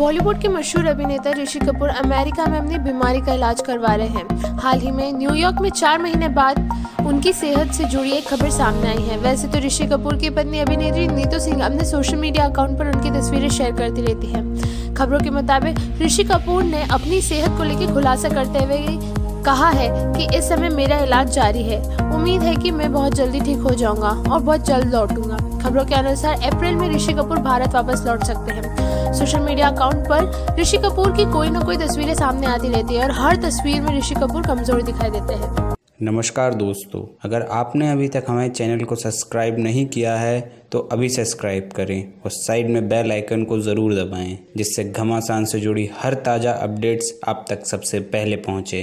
बॉलीवुड के मशहूर अभिनेता ऋषि कपूर अमेरिका में अपनी बीमारी का इलाज करवा रहे हैं। हाल ही में न्यूयॉर्क में चार महीने बाद उनकी सेहत से जुड़ी एक खबर सामने आई है। वैसे तो ऋषि कपूर की पत्नी अभिनेत्री नीतू सिंह अपने सोशल मीडिया अकाउंट पर उनकी तस्वीरें शेयर करती रहती है। खबरों के मुताबिक ऋषि कपूर ने अपनी सेहत को लेकर खुलासा करते हुए कहा है कि इस समय मेरा इलाज जारी है। उम्मीद है कि मैं बहुत जल्दी ठीक हो जाऊँगा और बहुत जल्द लौटूँगा। खबरों के अनुसार अप्रैल में ऋषि कपूर भारत वापस लौट सकते हैं। सोशल मीडिया अकाउंट पर ऋषि कपूर की कोई न कोई तस्वीरें सामने आती रहती है और हर तस्वीर में ऋषि कपूर कमज़ोर दिखाई देते हैं। नमस्कार दोस्तों, अगर आपने अभी तक हमारे चैनल को सब्सक्राइब नहीं किया है तो अभी सब्सक्राइब करें और साइड में बेल आइकन को ज़रूर दबाएँ, जिससे घमासान से जुड़ी हर ताज़ा अपडेट्स आप तक सबसे पहले पहुँचे।